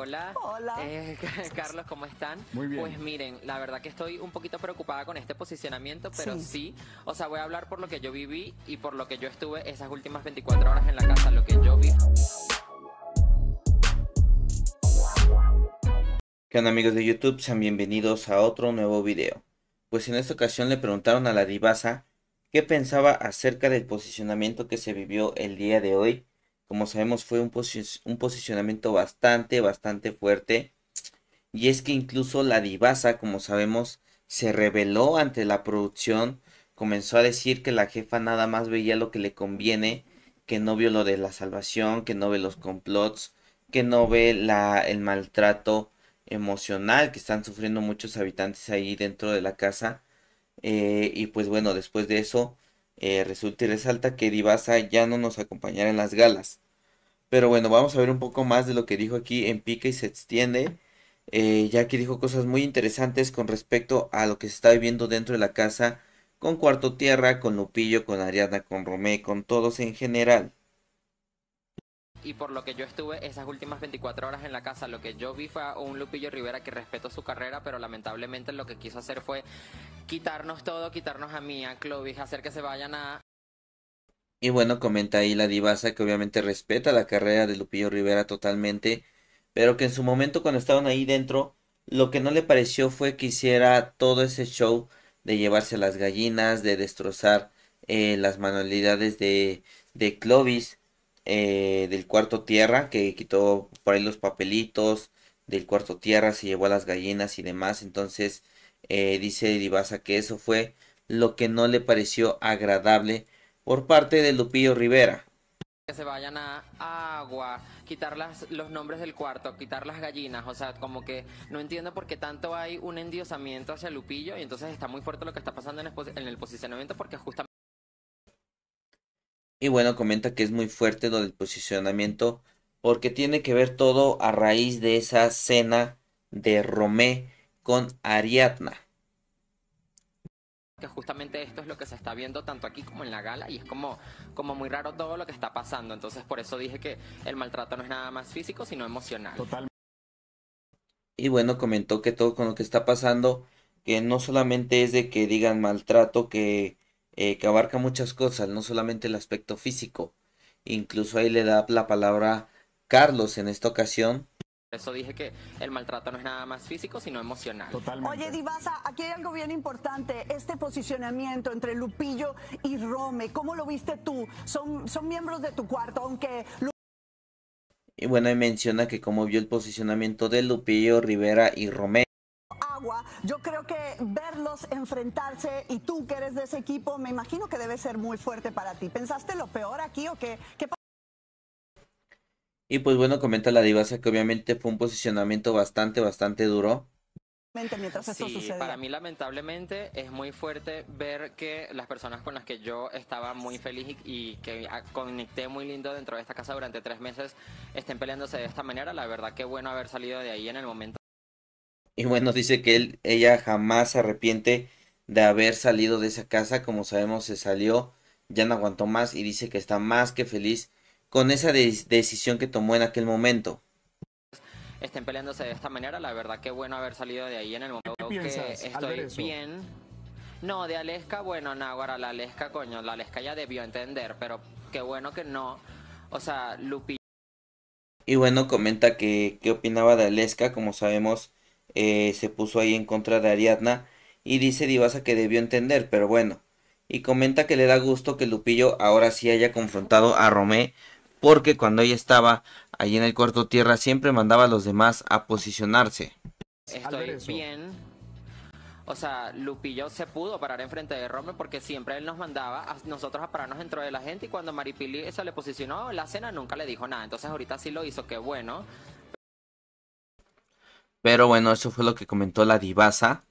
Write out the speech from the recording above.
Hola. Hola. Eh, Carlos, ¿cómo están? Muy bien. Pues miren, la verdad que estoy un poquito preocupada con este posicionamiento, pero Sí. sí. o sea, voy a hablar por lo que yo viví y por lo que yo estuve esas últimas 24 horas en la casa, lo que yo vi. ¿Qué onda amigos de YouTube? Sean bienvenidos a otro nuevo video. Pues en esta ocasión le preguntaron a la divasa qué pensaba acerca del posicionamiento que se vivió el día de hoy. Como sabemos fue un, un posicionamiento bastante, bastante fuerte. Y es que incluso la divasa, como sabemos, se rebeló ante la producción. Comenzó a decir que la jefa nada más veía lo que le conviene, que no vio lo de la salvación, que no ve los complots, que no ve la, el maltrato emocional que están sufriendo muchos habitantes ahí dentro de la casa. Eh, y pues bueno, después de eso, eh, resulta y resalta que Divasa ya no nos acompañará en las galas. Pero bueno, vamos a ver un poco más de lo que dijo aquí en Pica y se extiende. eh, ya que dijo cosas muy interesantes con respecto a lo que se está viviendo dentro de la casa. Con Cuarto Tierra, con Lupillo, con Ariadna, con Romé, con todos en general. Y por lo que yo estuve esas últimas 24 horas en la casa, lo que yo vi fue a un Lupillo Rivera que respetó su carrera, pero lamentablemente lo que quiso hacer fue quitarnos todo, quitarnos a mí, a Clovis, hacer que se vayan a, Y bueno, comenta ahí la divasa que obviamente respeta la carrera de Lupillo Rivera totalmente, pero que en su momento cuando estaban ahí dentro, lo que no le pareció fue que hiciera todo ese show de llevarse las gallinas, de destrozar eh, las manualidades de, de Clovis, eh, del cuarto tierra, que quitó por ahí los papelitos del cuarto tierra, se llevó a las gallinas y demás, entonces eh, dice Divasa que eso fue lo que no le pareció agradable por parte de Lupillo Rivera. que se vayan a agua, quitar las, los nombres del cuarto, quitar las gallinas, o sea, como que no entiendo por qué tanto hay un endiosamiento hacia Lupillo y entonces está muy fuerte lo que está pasando en el, en el posicionamiento porque justamente Y bueno, comenta que es muy fuerte lo del posicionamiento porque tiene que ver todo a raíz de esa cena de Romé con Ariadna. Que justamente esto es lo que se está viendo tanto aquí como en la gala y es como, como muy raro todo lo que está pasando, entonces por eso dije que el maltrato no es nada más físico sino emocional. Totalmente. Y bueno, comentó que todo con lo que está pasando, que no solamente es de que digan maltrato, que, eh, que abarca muchas cosas, no solamente el aspecto físico. Incluso ahí le da la palabra Carlos en esta ocasión. Eso dije que el maltrato no es nada más físico sino emocional. Totalmente. Oye, Divasa, aquí hay algo bien importante, este posicionamiento entre Lupillo y Rome, ¿cómo lo viste tú? Son, son miembros de tu cuarto, aunque Y bueno, ahí menciona que como vio el posicionamiento de Lupillo, Rivera y Romé. agua, yo creo que verlos enfrentarse y tú que eres de ese equipo, me imagino que debe ser muy fuerte para ti. ¿Pensaste lo peor aquí o qué? ¿Qué Y pues bueno, comenta la divasa que obviamente fue un posicionamiento bastante, bastante duro. esto Sí, para mí lamentablemente es muy fuerte ver que las personas con las que yo estaba muy feliz y, y que conecté muy lindo dentro de esta casa durante tres meses estén peleándose de esta manera. La verdad que bueno haber salido de ahí en el momento. Y bueno, dice que él, ella jamás se arrepiente de haber salido de esa casa. Como sabemos, se salió, ya no aguantó más y dice que está más que feliz con esa de- decisión que tomó en aquel momento. Estén peleándose de esta manera. La verdad que bueno haber salido de ahí en el momento. Creo que piensas al ver estoy eso? bien. No, de Aleska, bueno, Náguara, la Aleska, coño, la Aleska ya debió entender, pero qué bueno que no. O sea, Lupi Y bueno, comenta que, que opinaba de Aleska. Como sabemos, eh, se puso ahí en contra de Ariadna. Y dice Divasa que debió entender, pero bueno. Y comenta que le da gusto que Lupillo ahora sí haya confrontado a Romé. Porque cuando ella estaba allí en el cuarto tierra siempre mandaba a los demás a posicionarse. Estoy bien. O sea, Lupillo se pudo parar enfrente de Rome porque siempre él nos mandaba a nosotros a pararnos dentro de la gente y cuando Maripili se le posicionó en la cena nunca le dijo nada. Entonces ahorita sí lo hizo, qué bueno. Pero bueno, eso fue lo que comentó la divasa.